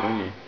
por aí.